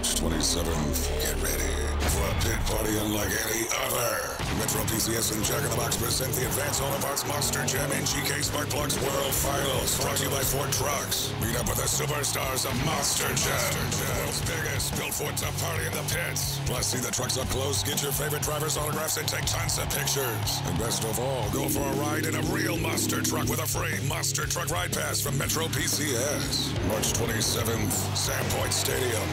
March 27th. Get ready for a pit party unlike any other. Metro PCS and Jack in the Box present the Advance Auto Parts Monster Jam NGK Spark Plugs World Finals. Brought to you by Ford Trucks. Meet up with the superstars of Monster Jam. The world's biggest Built Ford Tough party in the pits. Plus, see the trucks up close, get your favorite drivers' autographs, and take tons of pictures. And best of all, go for a ride in a real monster truck with a free Monster Truck Ride Pass from Metro PCS. March 27th, Sam Boyd Stadium.